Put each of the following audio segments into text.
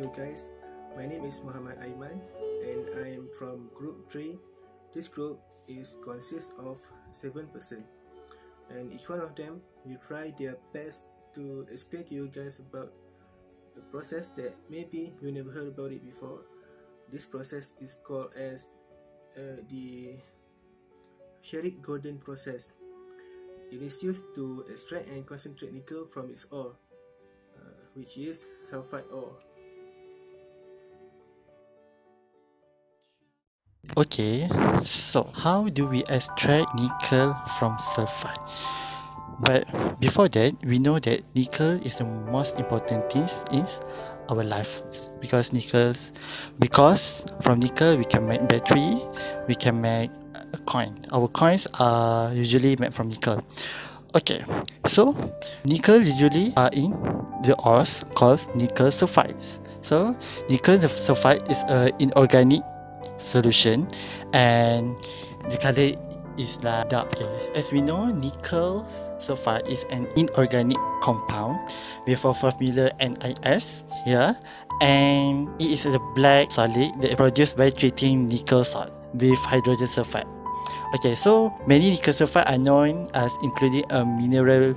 Hello guys, my name is Muhammad Aiman and I am from group 3. This group is consists of 7 person and each one of them will try their best to explain to you guys about a process that maybe you never heard about it before. This process is called as uh, the Sherritt-Gordon process. It is used to extract and concentrate nickel from its ore, uh, which is sulfide ore. Okay, so how do we extract nickel from sulfide? But before that, we know that nickel is the most important thing in our life because nickel, because from nickel we can make battery, we can make a coin. Our coins are usually made from nickel. Okay, so nickel usually are in the ores called nickel sulfides. So nickel sulfide is an inorganic solution. And the color is like dark okay. as we know nickel sulfide is an inorganic compound with a formula NiS here. And it is a black solid that is produced by treating nickel salt with hydrogen sulfide. Okay so many nickel sulfide are known as including a mineral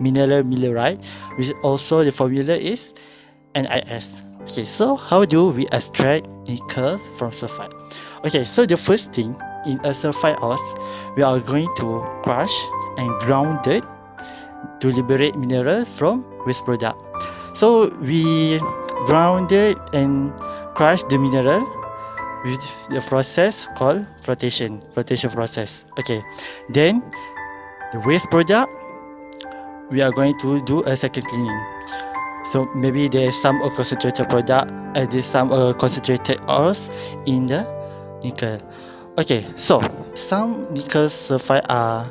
mineral millerite which also the formula is NiS Okay, so how do we extract nickel from sulfide? Okay, so the first thing in a sulfide ore, we are going to crush and ground it to liberate minerals from waste product. So we ground it and crush the mineral with the process called flotation, flotation process. Okay, then the waste product, we are going to do a second cleaning. So maybe there's some concentrated product, uh, there's some uh, concentrated ores in the nickel. Okay, so some nickel sulfide are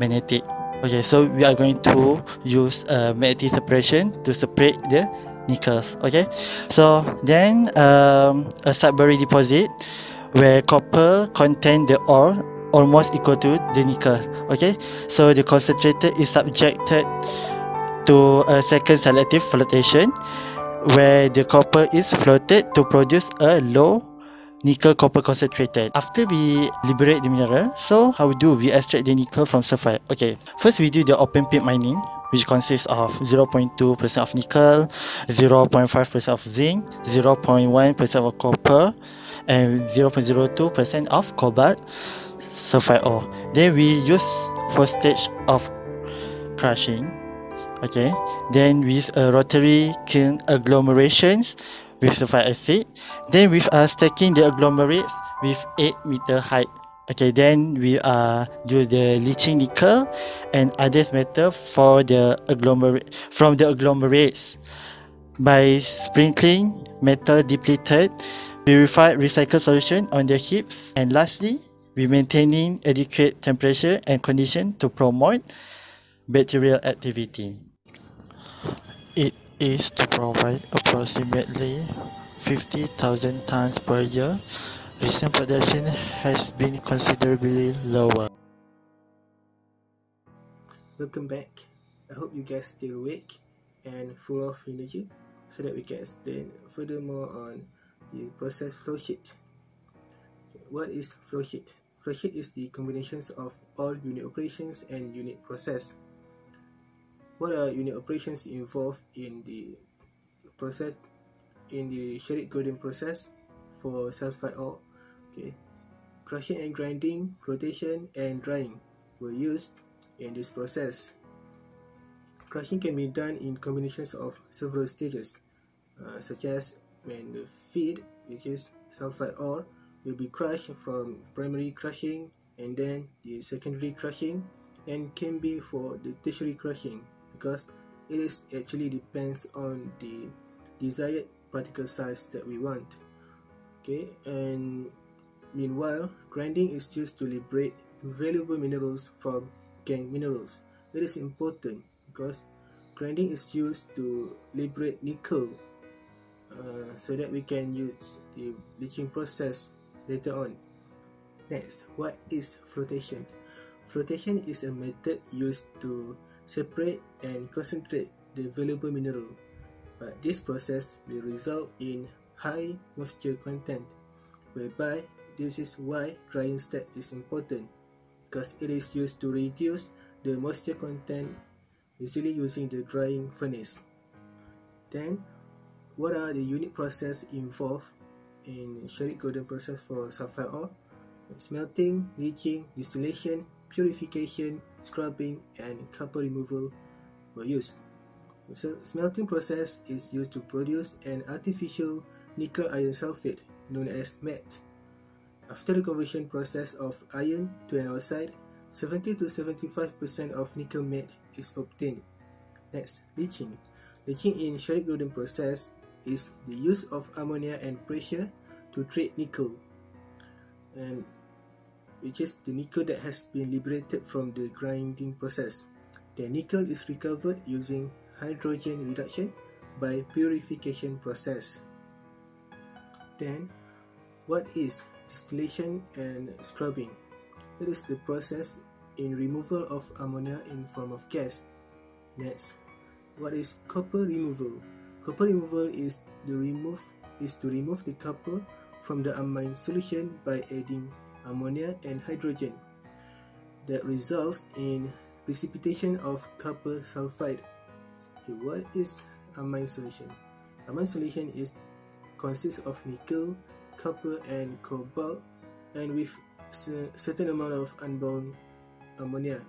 magnetic. Okay, so we are going to use uh, magnetic separation to separate the nickels. Okay, so then um, a Sudbury deposit where copper contain the ore almost equal to the nickel. Okay, so the concentrated is subjected to a second selective flotation where the copper is floated to produce a low nickel copper concentrated. After we liberate the mineral, so how do we extract the nickel from sulfide? Okay, first we do the open pit mining which consists of 0.2% of nickel, 0.5% of zinc, 0.1% of copper and 0.02% of cobalt sulfide ore. Then we use first stage of crushing okay. Then with a rotary kiln agglomerations with sulfuric acid then with uh, stacking the agglomerates with 8 meter height. Okay then we uh, do the leaching nickel and other metal for the agglomerate from the agglomerates. By sprinkling metal depleted purified recycled solution on the heaps. And lastly we maintaining adequate temperature and condition to promote bacterial activity. it is to provide approximately 50,000 tons per year. Recent production has been considerably lower. Welcome back. I hope you guys still awake and full of energy so that we can explain furthermore on the process flowsheet. What is flowsheet? Flowsheet is the combinations of all unit operations and unit process what are unit operations involved in the process in the Sherritt-Gordon process for sulfide ore okay. Crushing and grinding flotation and drying were used in this process. Crushing can be done in combinations of several stages uh, such as when the feed which is sulfide ore will be crushed from primary crushing and then the secondary crushing and can be for the tertiary crushing because it is actually depends on the desired particle size that we want. Okay and meanwhile grinding is used to liberate valuable minerals from gangue minerals. It is important because grinding is used to liberate nickel uh, so that we can use the leaching process later on. Next what is flotation flotation is a method used to separate and concentrate the valuable mineral but this process will result in high moisture content, whereby this is why drying step is important because it is used to reduce the moisture content usually using the drying furnace. Then, what are the unit process involved in Sherritt Gordon process for sulfide ore? Smelting, leaching, distillation, purification, scrubbing, and copper removal were used. So, smelting process is used to produce an artificial nickel iron sulfate known as matte. After the conversion process of iron to an oxide, 70 to 75% of nickel matte is obtained. Next, leaching. Leaching in Sherritt Gordon process is the use of ammonia and pressure to treat nickel, and which is the nickel that has been liberated from the grinding process. The nickel is recovered using hydrogen reduction by purification process. Then, what is distillation and scrubbing? It is the process in removal of ammonia in form of gas. Next, what is copper removal? Copper removal is the remove is to remove the copper from the amine solution by adding ammonia and hydrogen. That results in precipitation of copper sulfide. Okay, what is amine solution? Amine solution is consists of nickel, copper, and cobalt, and with certain amount of unbound ammonia.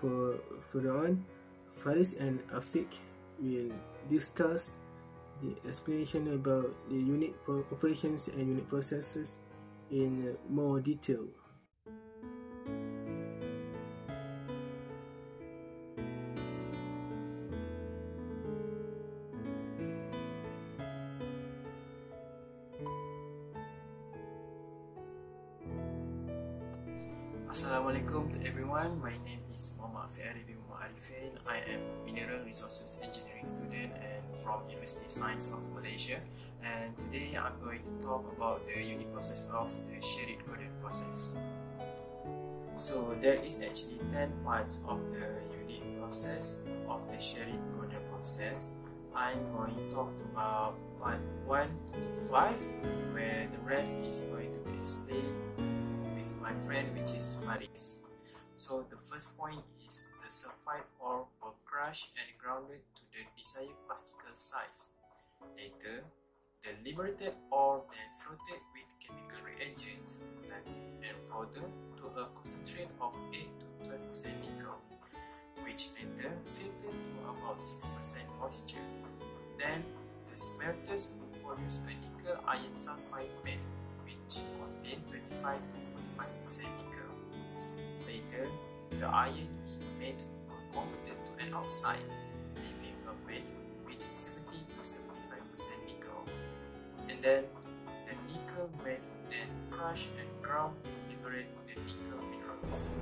For further on, Faris and Afik will discuss the explanation about the unit operations and unit processes in more detail. Assalamualaikum to everyone. My name is Muhammad Fiari bin Arifin. I am Mineral Resources Engineering student and from University Science of Malaysia. And today I'm going to talk about the unit process of the Sherritt Gordon process. So there is actually 10 parts of the unit process of the Sherritt Gordon process. I'm going to talk about part 1 to 5 where the rest is going to be explained with my friend which is Faris. So the first point is the sulfide ore will crushed and grounded to the desired particle size. Later, the liberated ore then floated with chemical reagents, xanthate and further to a concentrate of 8 to 12% nickel, which later filtered to about 6% moisture. Then, the smelters would produce a nickel iron sulfide metal, which contained 25 to 45% nickel. Later, the iron in metal were converted to an oxide, leaving a metal then, the nickel metal then crushed and ground to liberate the nickel minerals.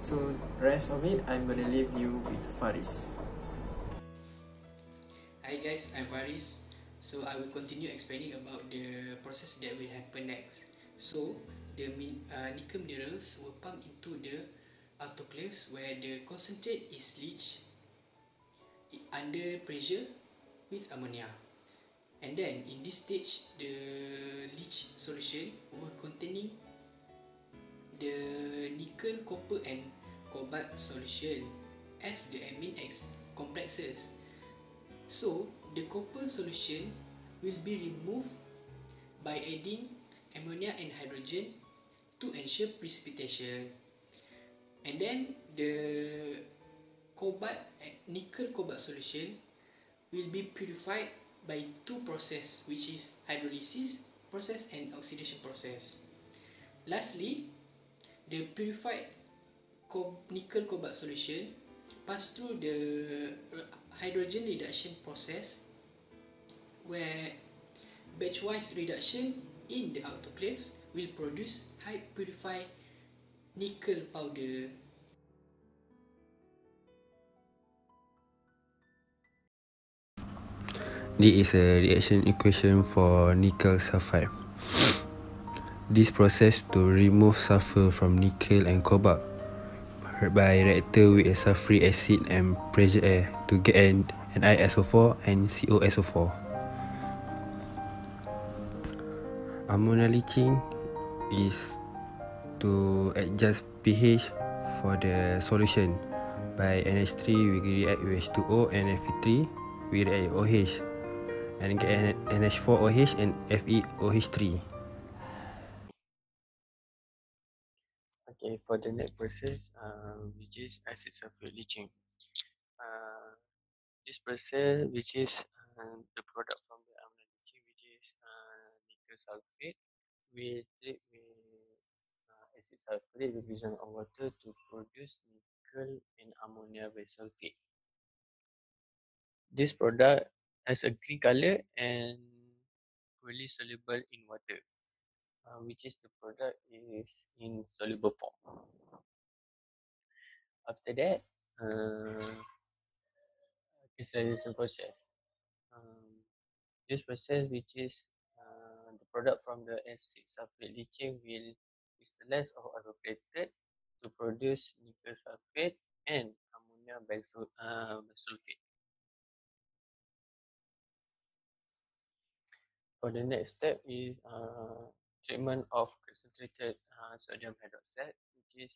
So, rest of it, I'm gonna leave you with Faris. Hi guys, I'm Faris. So I will continue explaining about the process that will happen next. So the min, uh, nickel minerals will pump into the autoclaves where the concentrate is leached under pressure with ammonia. And then in this stage, the leach solution will containing the nickel, copper and cobalt solution as the amine X complexes. So the copper solution will be removed by adding ammonia and hydrogen to ensure precipitation. And then the cobalt nickel cobalt solution will be purified by two process which is hydrolysis process and oxidation process. Lastly, the purified nickel cobalt solution pass through the hydrogen reduction process where batch-wise reduction in the autoclaves will produce high purified nickel powder. This is a reaction equation for nickel sulfide. This process to remove sulfur from nickel and cobalt by reactor with a sulfuric acid and pressure air to get an NiSO4 and COSO4. Ammonia leaching is to adjust pH for the solution. By NH3 we react with H2O and Fe3 we react OH and get NH4OH and FeOH3. Okay, for the next process, uh, which is acid sulfate leaching. Uh, this process, which is uh, the product from the ammonia leaching, which is uh, nickel sulfate, we treat with uh, acid sulfate with division of water to produce nickel and ammonia bisulfate. This product has a green color and poorly soluble in water. uh, which is the product is in soluble form. After that, uh, crystallization process. Um, this process, which is uh, the product from the acid sulfate leaching, will crystallize or evaporated to produce nickel sulfate and ammonia bisul- uh, bisulfate. For the next step is uh, treatment of concentrated uh, sodium hydroxide, which is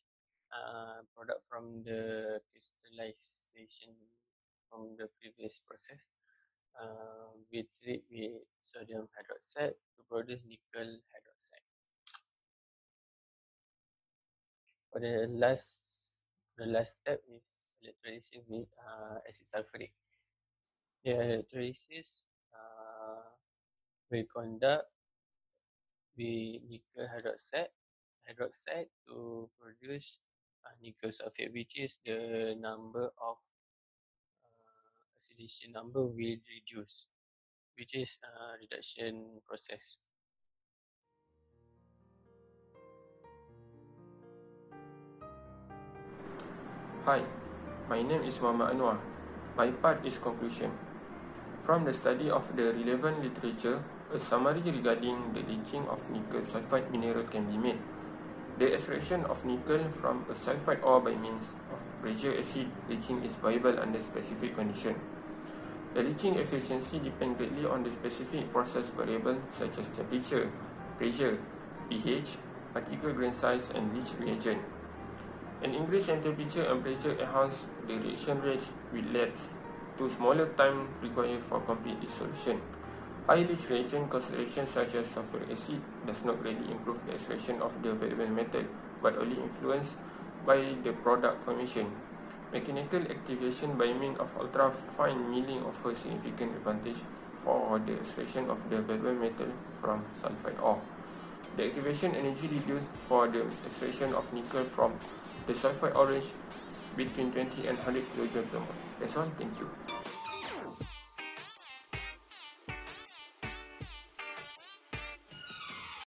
uh, product from the crystallization from the previous process. Uh, we treat with sodium hydroxide to produce nickel hydroxide. For the last, the last step is electrolysis with uh, acid sulfuric. The electrolysis will conduct with nickel hydroxide hydroxide to produce uh, nickel sulfate which is the number of uh, oxidation number will reduce which is uh, reduction process Hi, my name is Muhammad Anwar. My part is conclusion. From the study of the relevant literature, a summary regarding the leaching of nickel sulfide mineral can be made. The extraction of nickel from a sulfide ore by means of pressure acid leaching is viable under specific condition. The leaching efficiency depends greatly on the specific process variable such as temperature, pressure, pH, particle grain size and leach reagent. An increase in temperature and pressure enhance the reaction rate which leads to smaller time required for complete dissolution. High leach reagent concentration such as sulfuric acid does not really improve the extraction of the valuable metal but only influenced by the product formation. Mechanical activation by means of ultra-fine milling offers significant advantage for the extraction of the valuable metal from sulfide ore. The activation energy reduced for the extraction of nickel from the sulfide ore range between 20 and 100 kJ per mole. That's all. Thank you.